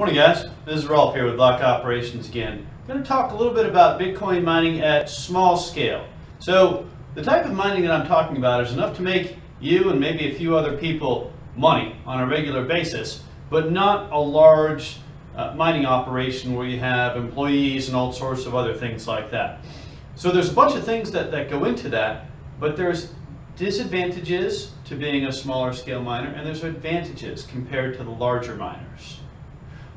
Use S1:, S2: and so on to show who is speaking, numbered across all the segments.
S1: Morning guys, this is Rolf here with Block Operations again. I'm going to talk a little bit about Bitcoin mining at small scale. So the type of mining that I'm talking about is enough to make you and maybe a few other people money on a regular basis, but not a large uh, mining operation where you have employees and all sorts of other things like that. So there's a bunch of things that, that go into that, but there's disadvantages to being a smaller scale miner and there's advantages compared to the larger miners.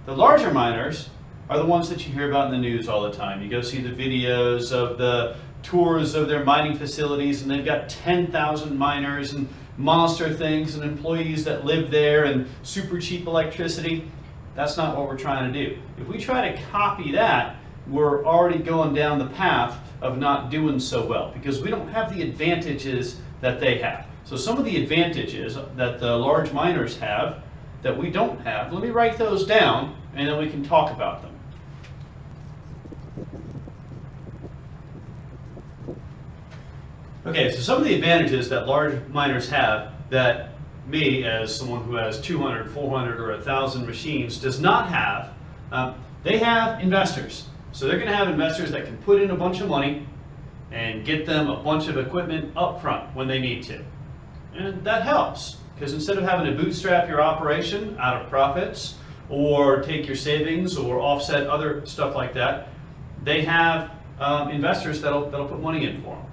S1: The larger miners are the ones that you hear about in the news all the time. You go see the videos of the tours of their mining facilities and they've got 10,000 miners and monster things and employees that live there and super cheap electricity. That's not what we're trying to do. If we try to copy that, we're already going down the path of not doing so well because we don't have the advantages that they have. So some of the advantages that the large miners have that we don't have, let me write those down and then we can talk about them. Okay, so some of the advantages that large miners have that me, as someone who has 200, 400, or 1,000 machines, does not have, um, they have investors. So they're going to have investors that can put in a bunch of money and get them a bunch of equipment up front when they need to. And that helps, because instead of having to bootstrap your operation out of profits, or take your savings, or offset other stuff like that, they have um, investors that'll, that'll put money in for them.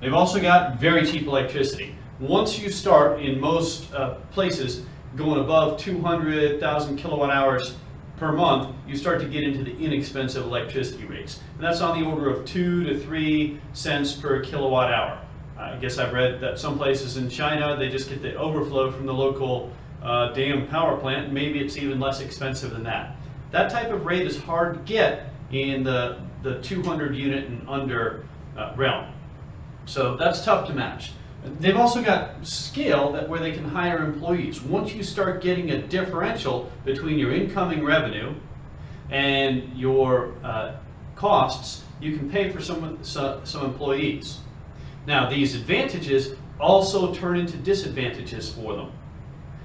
S1: They've also got very cheap electricity. Once you start in most uh, places going above 200,000 kilowatt hours per month, you start to get into the inexpensive electricity rates. And that's on the order of two to three cents per kilowatt hour. I guess I've read that some places in China, they just get the overflow from the local uh, dam power plant. Maybe it's even less expensive than that. That type of rate is hard to get in the, the 200 unit and under uh, realm. So that's tough to match. They've also got scale that where they can hire employees. Once you start getting a differential between your incoming revenue and your uh, costs, you can pay for some, some employees. Now these advantages also turn into disadvantages for them.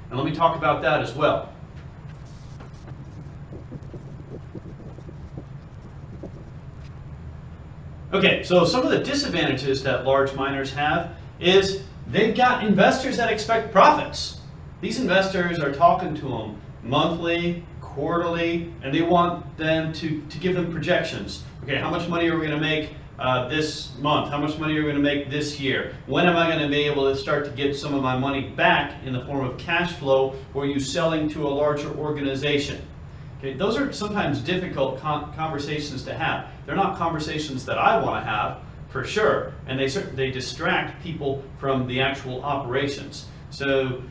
S1: And let me talk about that as well. Okay, so some of the disadvantages that large miners have is they've got investors that expect profits. These investors are talking to them monthly, quarterly, and they want them to, to give them projections. Okay, how much money are we going to make uh, this month? How much money are we going to make this year? When am I going to be able to start to get some of my money back in the form of cash flow or you selling to a larger organization? Okay, those are sometimes difficult con conversations to have. They're not conversations that I want to have, for sure, and they, they distract people from the actual operations. So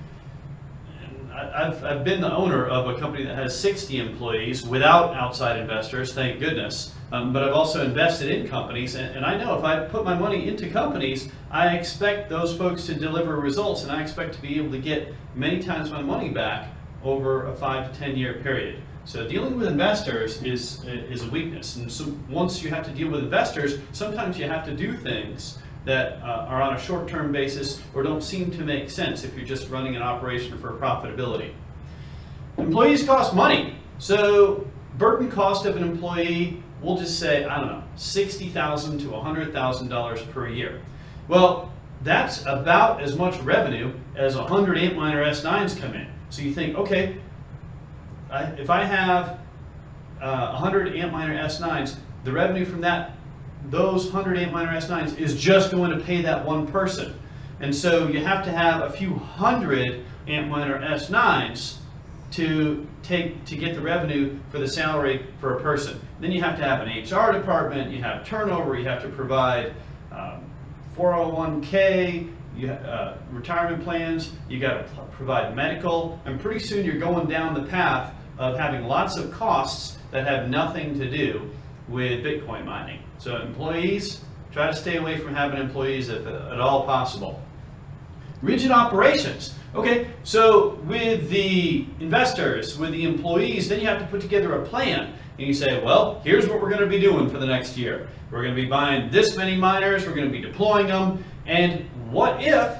S1: I've, I've been the owner of a company that has 60 employees without outside investors, thank goodness. Um, but I've also invested in companies, and, and, I know if I put my money into companies, I expect those folks to deliver results, and I expect to be able to get many times my money back over a five to 10 year period. So dealing with investors is, is a weakness. And so once you have to deal with investors, sometimes you have to do things that uh, are on a short-term basis or don't seem to make sense if you're just running an operation for profitability. Employees cost money. So burden cost of an employee, we'll just say, I don't know, 60,000 to $100,000 per year. Well, that's about as much revenue as 100 Antminer S9s come in. So you think, okay, I, if I have uh, 100 Antminer S9s, the revenue from that, those 100 Antminer S9s is just going to pay that one person. And so you have to have a few hundred Antminer S9s to take to get the revenue for the salary for a person. Then you have to have an HR department, you have turnover, you have to provide um, 401k, you uh, retirement plans, you got to provide medical, and pretty soon you're going down the path of having lots of costs that have nothing to do with Bitcoin mining. So employees, try to stay away from having employees if at all possible. Rigid operations. Okay, so with the investors, with the employees, then you have to put together a plan. And you say, well, here's what we're going to be doing for the next year. We're going to be buying this many miners, we're going to be deploying them, and what if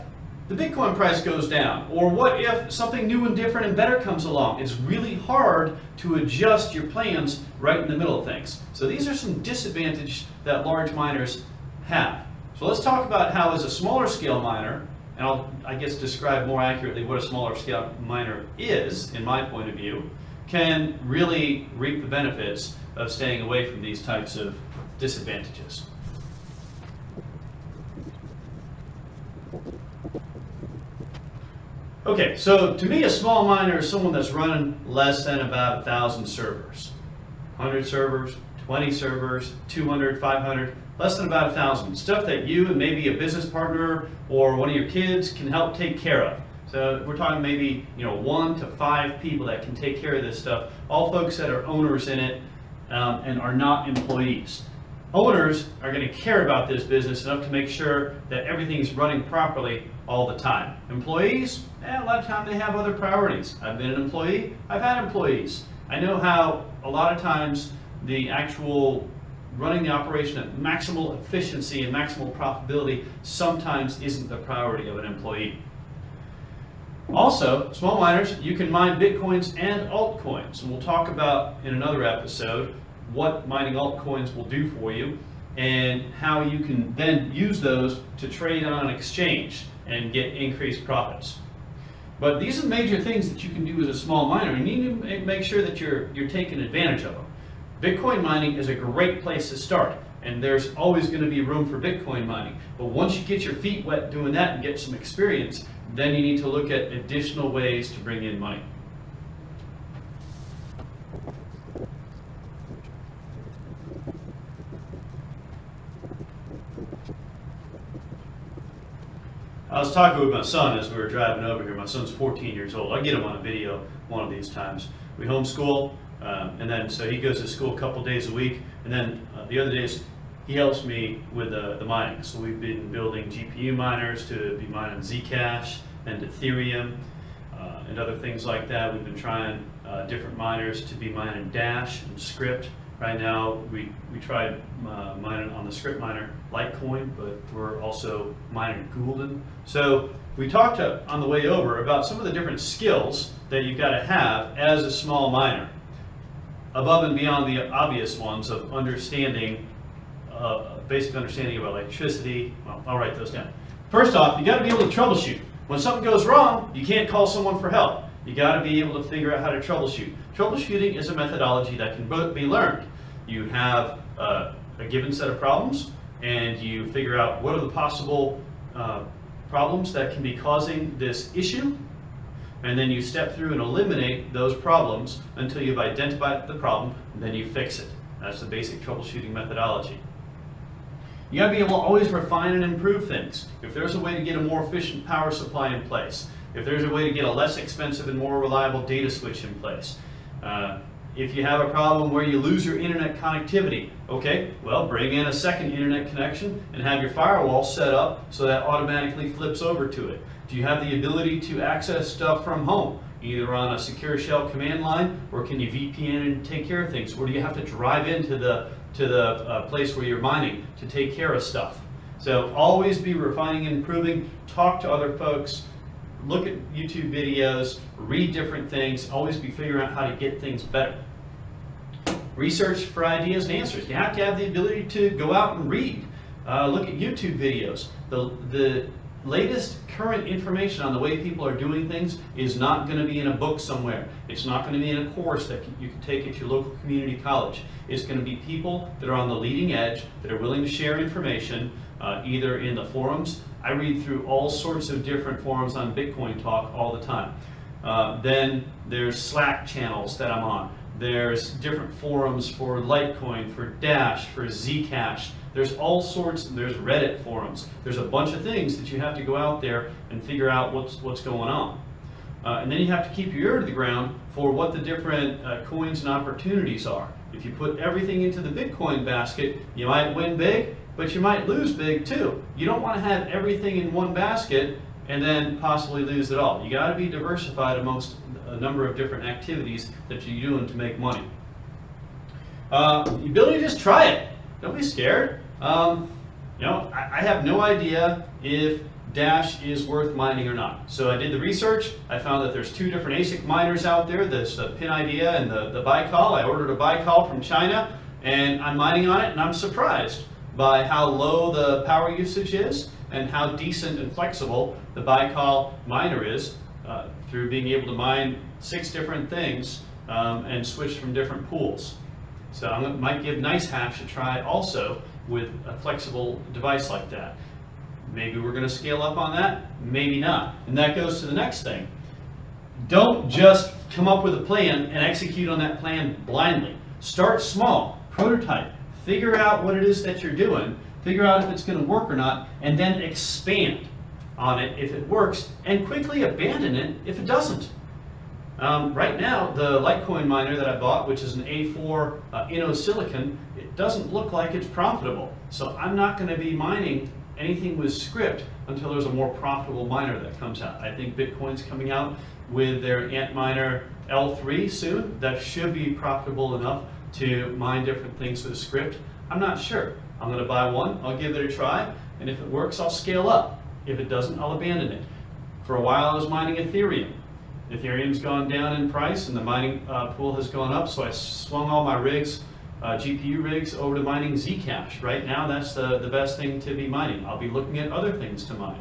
S1: the Bitcoin price goes down? Or what if something new and different and better comes along? It's really hard to adjust your plans right in the middle of things. So these are some disadvantages that large miners have. So let's talk about how as a smaller scale miner, and I'll, I guess, describe more accurately what a smaller scale miner is, in my point of view, can really reap the benefits of staying away from these types of disadvantages. Okay, so to me, a small miner is someone that's running less than about 1,000 servers. 100 servers, 20 servers, 200, 500, less than about a 1,000. Stuff that you and maybe a business partner or one of your kids can help take care of. So we're talking maybe you know one to five people that can take care of this stuff. All folks that are owners in it um, and are not employees. Owners are going to care about this business enough to make sure that everything's running properly all the time. Employees, eh, a lot of time they have other priorities. I've been an employee, I've had employees. I know how a lot of times the actual running the operation at maximal efficiency and maximal profitability sometimes isn't the priority of an employee. Also, small miners, you can mine bitcoins and altcoins. And we'll talk about in another episode what mining altcoins will do for you and how you can then use those to trade on an exchange and get increased profits. But these are major things that you can do as a small miner. and You need to make sure that you're, you're taking advantage of them. Bitcoin mining is a great place to start, and there's always going to be room for Bitcoin mining. But once you get your feet wet doing that and get some experience, then you need to look at additional ways to bring in money. I was talking with my son as we were driving over here. My son's 14 years old. I get him on a video one of these times. We homeschool, um, and then so he goes to school a couple days a week, and then uh, the other days he helps me with uh, the mining. So we've been building GPU miners to be mining Zcash and Ethereum uh, and other things like that. We've been trying uh, different miners to be mining Dash and Scrypt. Right now, we, we tried uh, mining on the Scrypt miner Litecoin, but we're also mining Gulden. So we talked to, on the way over about some of the different skills that you've got to have as a small miner, above and beyond the obvious ones of understanding, uh, basic understanding of electricity. Well, I'll write those down. First off, you got to be able to troubleshoot. When something goes wrong, you can't call someone for help. You got to be able to figure out how to troubleshoot. Troubleshooting is a methodology that can be learned. You have uh, a given set of problems, and you figure out what are the possible uh, problems that can be causing this issue, and then you step through and eliminate those problems until you've identified the problem, and then you fix it. That's the basic troubleshooting methodology. You gotta be able to always refine and improve things. If there's a way to get a more efficient power supply in place, if there's a way to get a less expensive and more reliable data switch in place, uh, if you have a problem where you lose your internet connectivity, okay, well, bring in a second internet connection and have your firewall set up so that automatically flips over to it. Do you have the ability to access stuff from home, either on a secure shell command line, or can you VPN and take care of things, or do you have to drive into the to the uh, place where you're mining to take care of stuff? So always be refining and improving. Talk to other folks look at YouTube videos, read different things, always be figuring out how to get things better. Research for ideas and answers. You have to have the ability to go out and read. Uh, look at YouTube videos. The, the latest current information on the way people are doing things is not going to be in a book somewhere. It's not going to be in a course that you can take at your local community college. It's going to be people that are on the leading edge, that are willing to share information, uh, either in the forums I read through all sorts of different forums on Bitcoin Talk all the time. Uh, then there's Slack channels that I'm on. There's different forums for Litecoin, for Dash, for Zcash. There's all sorts, there's Reddit forums. There's a bunch of things that you have to go out there and figure out what's, what's going on. Uh, and then you have to keep your ear to the ground for what the different uh, coins and opportunities are. If you put everything into the Bitcoin basket, you might win big, but you might lose big too. You don't want to have everything in one basket and then possibly lose it all. You got to be diversified amongst a number of different activities that you're doing to make money. Uh, the ability to just try it. Don't be scared. Um, you know, I, I have no idea if Dash is worth mining or not. So I did the research. I found that there's two different ASIC miners out there. There's the PinIdea and the, the Baikal. I ordered a Baikal from China and I'm mining on it and I'm surprised by how low the power usage is and how decent and flexible the Baikal miner is uh, through being able to mine six different things um, and switch from different pools. So I might give NiceHash a try also with a flexible device like that. Maybe we're going to scale up on that, maybe not. And that goes to the next thing. Don't just come up with a plan and execute on that plan blindly. Start small, prototype, figure out what it is that you're doing, figure out if it's going to work or not, and then expand on it if it works, and quickly abandon it if it doesn't. Um, right now, the Litecoin miner that I bought, which is an A4 uh, InnoSilicon, it doesn't look like it's profitable. So I'm not going to be mining anything with Scrypt until there's a more profitable miner that comes out. I think Bitmain's coming out with their Antminer L3 soon. That should be profitable enough to mine different things with Scrypt. I'm not sure. I'm going to buy one, I'll give it a try, and if it works, I'll scale up. If it doesn't, I'll abandon it. For a while, I was mining Ethereum. Ethereum's gone down in price and the mining uh, pool has gone up, so I swung all my rigs, uh, GPU rigs, over to mining Zcash. Right now, that's the, the best thing to be mining. I'll be looking at other things to mine.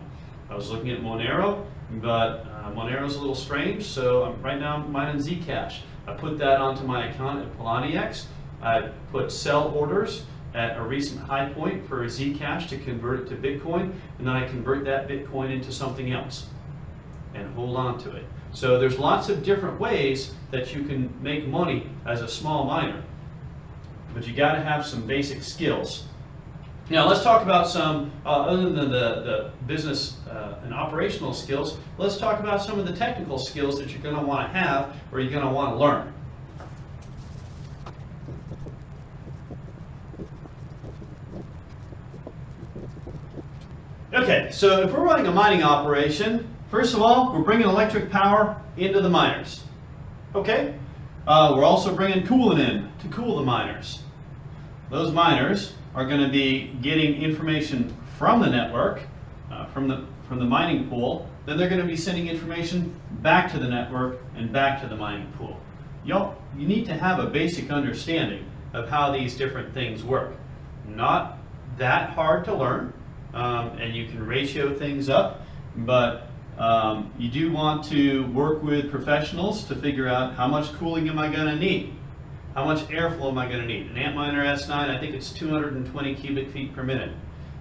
S1: I was looking at Monero, but uh, Monero's a little strange, so I'm, right now I'm mining Zcash. I put that onto my account at Poloniex. I put sell orders at a recent high point for Zcash to convert it to Bitcoin, and then I convert that Bitcoin into something else and hold on to it. So there's lots of different ways that you can make money as a small miner, but you got to have some basic skills. Now let's talk about some, uh, other than the, the business uh, and operational skills, let's talk about some of the technical skills that you're going to want to have or you're going to want to learn. Okay, so if we're running a mining operation, first of all, we're bringing electric power into the miners. Okay, uh, we're also bringing coolant in to cool the miners. Those miners are going to be getting information from the network, uh, from the from the mining pool. Then they're going to be sending information back to the network and back to the mining pool. You you need to have a basic understanding of how these different things work. Not that hard to learn um, and you can ratio things up, but um, you do want to work with professionals to figure out how much cooling am I going to need? How much airflow am I going to need? An Antminer S9, I think it's 220 cubic feet per minute.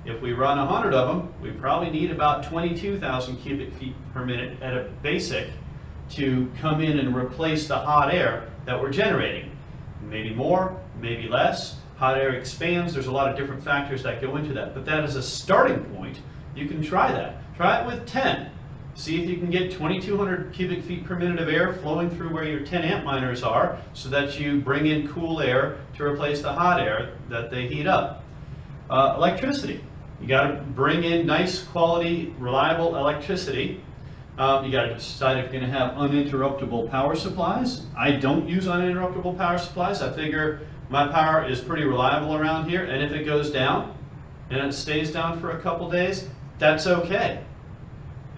S1: If we run 100 of them, we probably need about 22,000 cubic feet per minute at a basic to come in and replace the hot air that we're generating. Maybe more, maybe less, hot air expands. There's a lot of different factors that go into that. But that is a starting point. You can try that. Try it with 10. See if you can get 2,200 cubic feet per minute of air flowing through where your 10 Antminers are so that you bring in cool air to replace the hot air that they heat up. Uh, electricity. You got to bring in nice quality, reliable electricity. Um, you got to decide if you're going to have uninterruptible power supplies. I don't use uninterruptible power supplies. I figure my power is pretty reliable around here, and if it goes down, and it stays down for a couple days, that's okay.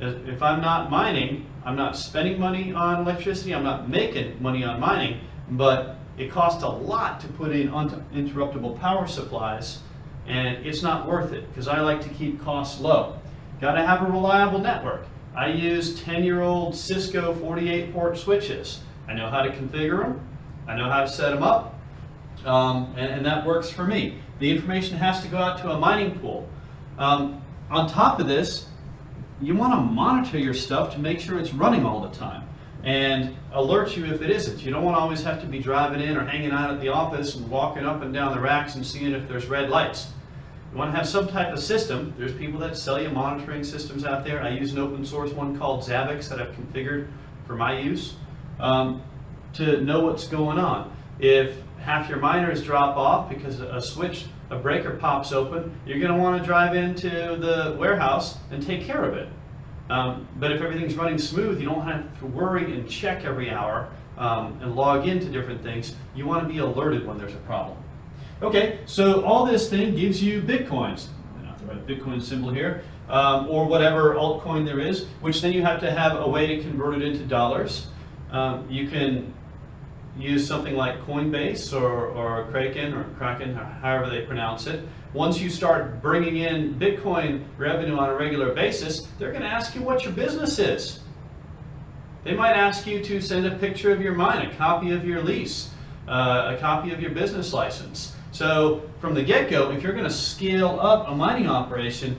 S1: If I'm not mining, I'm not spending money on electricity, I'm not making money on mining, but it costs a lot to put in uninterruptible power supplies, and it's not worth it, because I like to keep costs low. Got to have a reliable network. I use 10-year-old Cisco 48-port switches. I know how to configure them, I know how to set them up, um, and, and, that works for me. The information has to go out to a mining pool. Um, on top of this, you want to monitor your stuff to make sure it's running all the time and alert you if it isn't. You don't want to always have to be driving in or hanging out at the office and walking up and down the racks and seeing if there's red lights. You want to have some type of system. There's people that sell you monitoring systems out there. I use an open source one called Zabbix that I've configured for my use um, to know what's going on. If half your miners drop off because a switch, a breaker pops open, you're going to want to drive into the warehouse and take care of it. Um, but if everything's running smooth, you don't have to worry and check every hour um, and log into different things. You want to be alerted when there's a problem. Okay, so all this thing gives you bitcoins. Not the right Bitcoin symbol here. um, or whatever altcoin there is, which then you have to have a way to convert it into dollars. Um, you can use something like Coinbase or, or Kraken or Kraken, however they pronounce it. Once you start bringing in Bitcoin revenue on a regular basis, they're going to ask you what your business is. They might ask you to send a picture of your mine, a copy of your lease, uh, a copy of your business license. So from the get-go, if you're going to scale up a mining operation,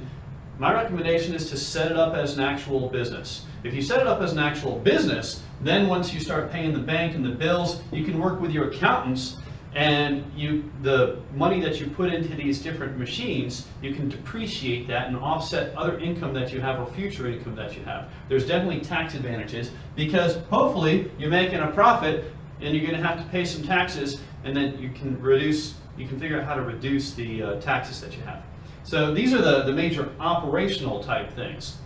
S1: my recommendation is to set it up as an actual business. If you set it up as an actual business, then once you start paying the bank and the bills, you can work with your accountants and you the money that you put into these different machines, you can depreciate that and offset other income that you have or future income that you have. There's definitely tax advantages because hopefully you're making a profit and you're going to have to pay some taxes and then you can reduce you can figure out how to reduce the uh, taxes that you have. So these are the, the major operational type things.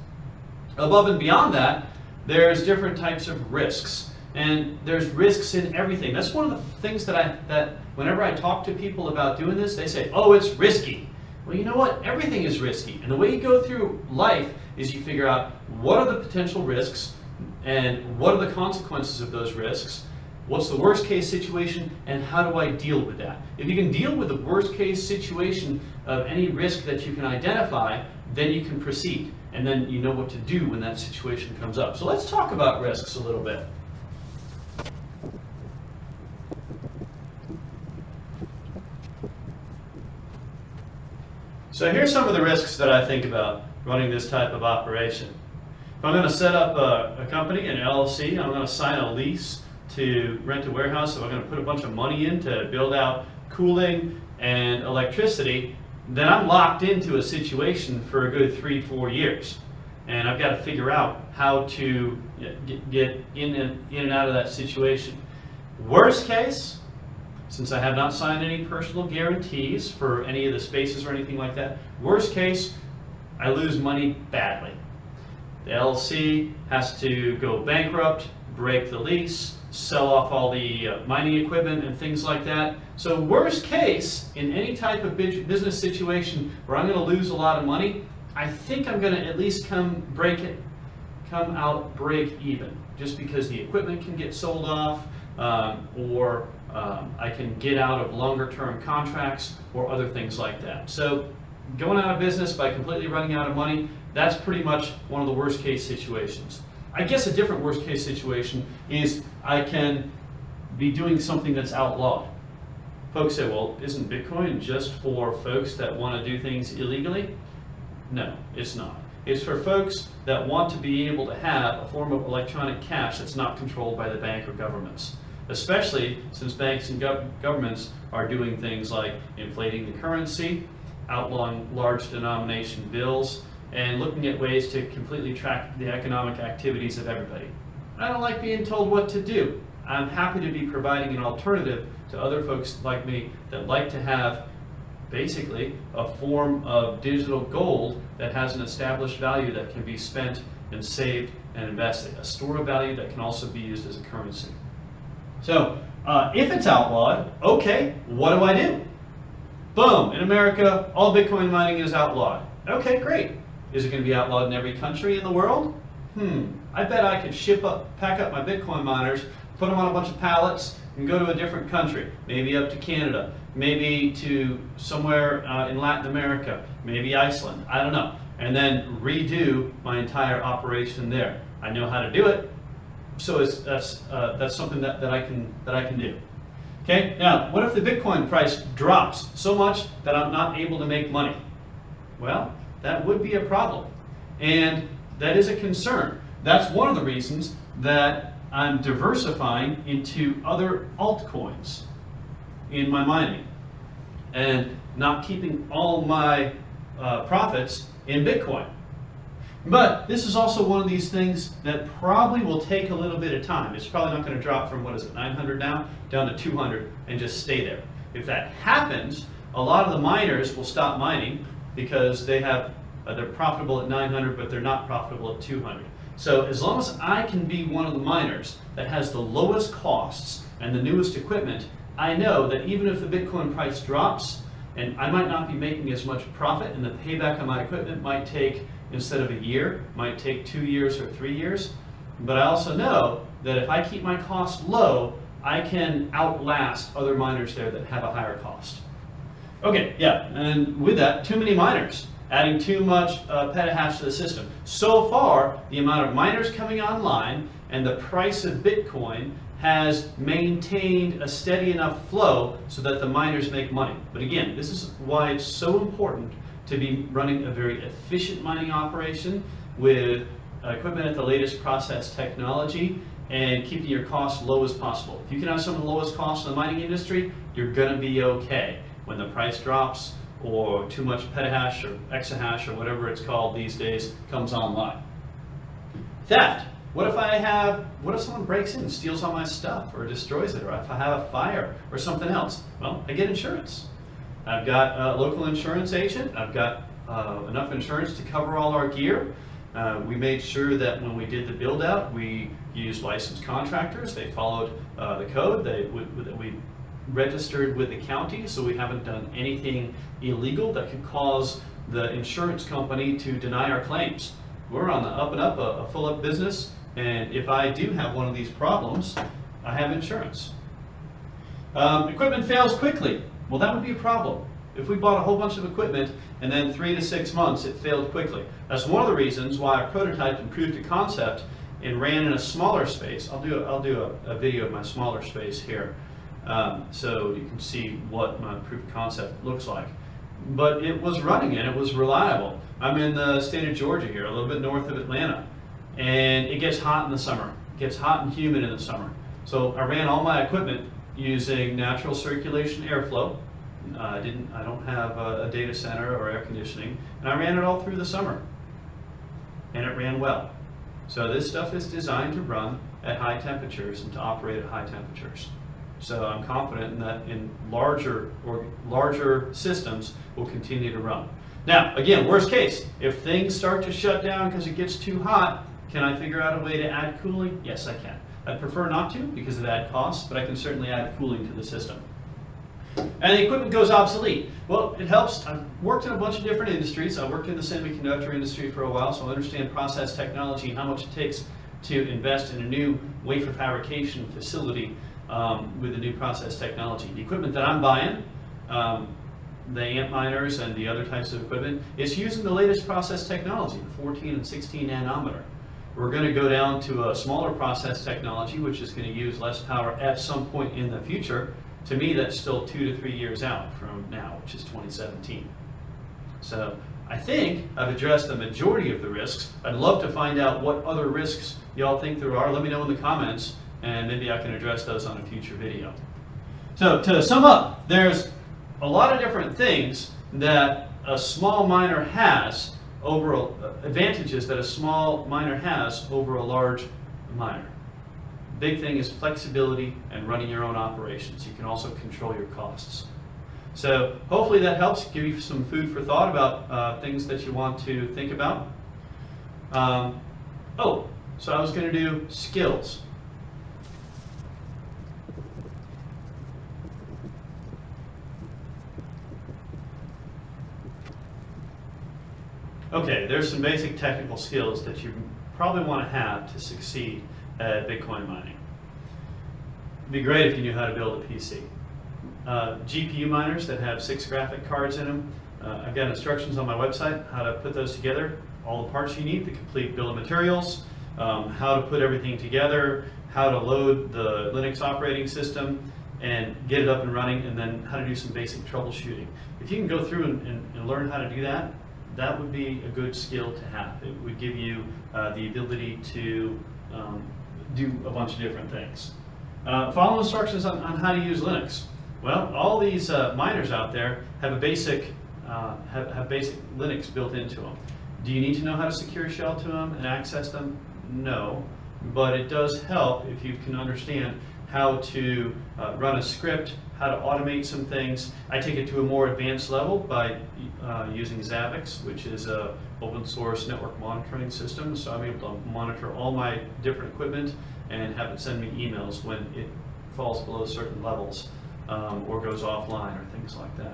S1: Above and beyond that, there's different types of risks. And there's risks in everything. That's one of the things that I that whenever I talk to people about doing this, they say, "Oh, it's risky." Well, you know what? Everything is risky. And the way you go through life is you figure out what are the potential risks and what are the consequences of those risks What's the worst case situation and how do I deal with that? If you can deal with the worst case situation of any risk that you can identify, then you can proceed and then you know what to do when that situation comes up. So let's talk about risks a little bit. So here's some of the risks that I think about running this type of operation. If I'm going to set up a, a company, an LLC, I'm going to sign a lease to rent a warehouse, so I'm going to put a bunch of money in to build out cooling and electricity, then I'm locked into a situation for a good three, four years. And I've got to figure out how to get in and, in and out of that situation. Worst case, since I have not signed any personal guarantees for any of the spaces or anything like that, worst case, I lose money badly. The LLC has to go bankrupt, break the lease, sell off all the uh, mining equipment and things like that. So worst case, in any type of business situation where I'm going to lose a lot of money, I think I'm going to at least come break it, come out break even, just because the equipment can get sold off, um, or um, I can get out of longer term contracts or other things like that. So going out of business by completely running out of money, that's pretty much one of the worst case situations. I guess a different worst case situation is I can be doing something that's outlawed. Folks say, well, isn't Bitcoin just for folks that want to do things illegally? No, it's not. It's for folks that want to be able to have a form of electronic cash that's not controlled by the bank or governments. Especially since banks and gov governments are doing things like inflating the currency, outlawing large denomination bills, and looking at ways to completely track the economic activities of everybody. I don't like being told what to do. I'm happy to be providing an alternative to other folks like me that like to have basically a form of digital gold that has an established value that can be spent and saved and invested, a store of value that can also be used as a currency. So uh, if it's outlawed, okay, what do I do? Boom, in America, all Bitcoin mining is outlawed. Okay, great. Is it going to be outlawed in every country in the world? Hmm, I bet I could ship up, pack up my Bitcoin miners, put them on a bunch of pallets, and go to a different country, maybe up to Canada, maybe to somewhere uh, in Latin America, maybe Iceland, I don't know, and then redo my entire operation there. I know how to do it, so that's, uh, that's something that, that, I can, that I can do. Okay, now what if the Bitcoin price drops so much that I'm not able to make money? Well, that would be a problem. And that is a concern. That's one of the reasons that I'm diversifying into other altcoins in my mining and not keeping all my uh, profits in Bitcoin. But this is also one of these things that probably will take a little bit of time. It's probably not going to drop from, what is it, 900 now, down to 200 and just stay there. If that happens, a lot of the miners will stop mining because they have uh, they're profitable at 900, but they're not profitable at 200. So as long as I can be one of the miners that has the lowest costs and the newest equipment, I know that even if the Bitcoin price drops, and I might not be making as much profit, and the payback on my equipment might take instead of a year might take two years or three years. But I also know that if I keep my cost low, I can outlast other miners there that have a higher cost. Okay, yeah, and with that, too many miners, adding too much uh, petahash to the system. So far, the amount of miners coming online and the price of Bitcoin has maintained a steady enough flow so that the miners make money. But again, this is why it's so important to be running a very efficient mining operation with uh, equipment at the latest process technology and keeping your costs low as possible. If you can have some of the lowest costs in the mining industry, you're going to be okay. When the price drops or too much petahash or exahash or whatever it's called these days comes online. Theft. What if I have, what if someone breaks in and steals all my stuff or destroys it or if I have a fire or something else? Well, I get insurance. I've got a local insurance agent. I've got uh, enough insurance to cover all our gear. Uh, we made sure that when we did the build out, we used licensed contractors. They followed uh, the code. They we, we registered with the county, so we haven't done anything illegal that could cause the insurance company to deny our claims. We're on the up and up, a, a full up business, and if I do have one of these problems, I have insurance. Um, equipment fails quickly. Well, that would be a problem. If we bought a whole bunch of equipment and then three to six months it failed quickly. That's one of the reasons why I prototyped and proved a concept and ran in a smaller space. I'll do, a, I'll do a, a video of my smaller space here um, so you can see what my proof of concept looks like. But it was running and it was reliable. I'm in the state of Georgia here, a little bit north of Atlanta, and it gets hot in the summer. It gets hot and humid in the summer. So I ran all my equipment using natural circulation airflow. Uh, I didn't. I don't have a, a data center or air conditioning, and I ran it all through the summer, and it ran well. So this stuff is designed to run at high temperatures and to operate at high temperatures. So I'm confident that in larger or larger systems will continue to run. Now, again, worst case, if things start to shut down because it gets too hot, can I figure out a way to add cooling? Yes, I can. I'd prefer not to because of that cost, but I can certainly add cooling to the system. And the equipment goes obsolete. Well, it helps. I've worked in a bunch of different industries. I worked in the semiconductor industry for a while, so I understand process technology and how much it takes to invest in a new wafer fabrication facility um, with the new process technology. The equipment that I'm buying, um, the miners and the other types of equipment, is using the latest process technology, the 14 and 16 nanometer. We're going to go down to a smaller process technology, which is going to use less power at some point in the future. To me, that's still two to three years out from now, which is 2017. So I think I've addressed the majority of the risks. I'd love to find out what other risks y'all think there are. Let me know in the comments, and maybe I can address those on a future video. So to sum up, there's a lot of different things that a small miner has over advantages that a small miner has over a large miner. Big thing is flexibility and running your own operations. You can also control your costs. So hopefully that helps give you some food for thought about uh, things that you want to think about. Um, oh, so I was going to do skills. Okay, there's some basic technical skills that you probably want to have to succeed at Bitcoin mining. It'd be great if you knew how to build a PC. Uh, GPU miners that have six graphic cards in them, uh, I've got instructions on my website how to put those together, all the parts you need, the complete bill of materials, um, how to put everything together, how to load the Linux operating system, and get it up and running, and then how to do some basic troubleshooting. If you can go through and, and, and learn how to do that, that would be a good skill to have. It would give you uh, the ability to um, do a bunch of different things. Uh, follow instructions on, on, how to use Linux. Well, all these uh, miners out there have a basic uh, have, have basic Linux built into them. Do you need to know how to secure shell to them and access them? No, but it does help if you can understand how to uh, run a script, how to automate some things. I take it to a more advanced level by uh, using Zabbix, which is a open source network monitoring system. So I'm able to monitor all my different equipment and have it send me emails when it falls below certain levels um, or goes offline or things like that.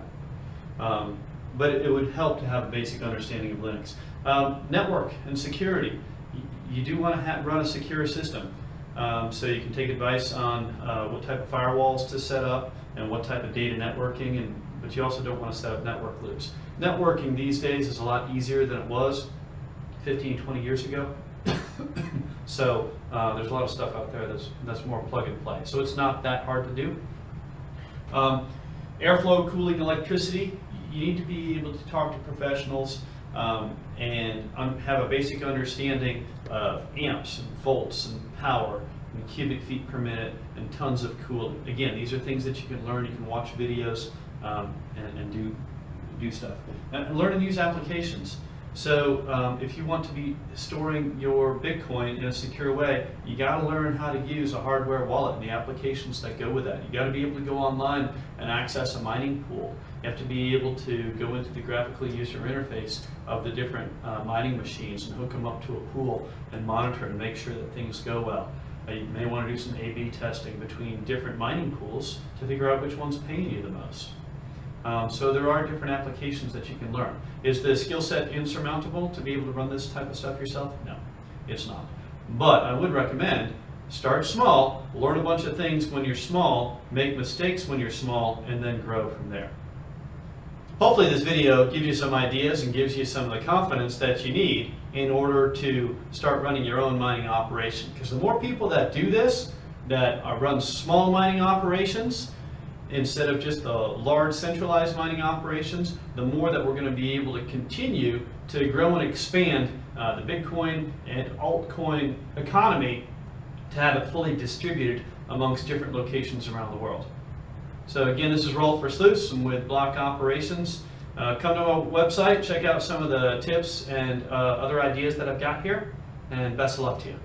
S1: Um, but it would help to have a basic understanding of Linux. Um, network and security. You do want to run a secure system. Um, so you can take advice on uh, what type of firewalls to set up and what type of data networking, and, but you also don't want to set up network loops. Networking these days is a lot easier than it was 15, 20 years ago. so uh, there's a lot of stuff out there that's, that's more plug and play. So it's not that hard to do. Um, airflow, cooling, electricity, you need to be able to talk to professionals um, and have a basic understanding of amps and volts and power and cubic feet per minute and tons of cooling. Again, these are things that you can learn. You can watch videos um, and, and do do stuff. And learn and use applications. So um, if you want to be storing your Bitcoin in a secure way, you got to learn how to use a hardware wallet and the applications that go with that. You got to be able to go online and access a mining pool. You have to be able to go into the graphical user interface of the different uh, mining machines and hook them up to a pool and monitor and make sure that things go well. Uh, you may want to do some A-B testing between different mining pools to figure out which one's paying you the most. Um, so there are different applications that you can learn. Is the skill set insurmountable to be able to run this type of stuff yourself? No, it's not. But I would recommend start small, learn a bunch of things when you're small, make mistakes when you're small, and then grow from there. Hopefully this video gives you some ideas and gives you some of the confidence that you need in order to start running your own mining operation. Because the more people that do this, that uh, run small mining operations, instead of just the large centralized mining operations, the more that we're going to be able to continue to grow and expand uh, the Bitcoin and altcoin economy to have it fully distributed amongst different locations around the world. So again, this is Rolf Versluis. I'm with Block Operations. Uh, come to our website, check out some of the tips and uh, other ideas that I've got here, and best of luck to you.